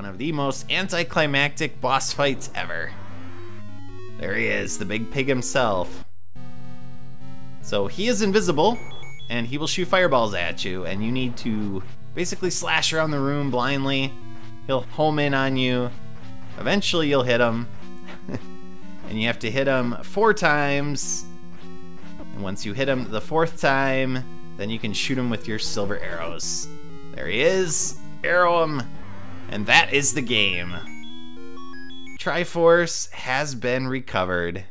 one of the most anticlimactic boss fights ever. There he is, the big pig himself. So he is invisible, and he will shoot fireballs at you, and you need to basically slash around the room blindly. He'll home in on you. Eventually you'll hit him. and you have to hit him four times. And once you hit him the fourth time, then you can shoot him with your silver arrows. There he is. Arrow him. And that is the game. Triforce has been recovered.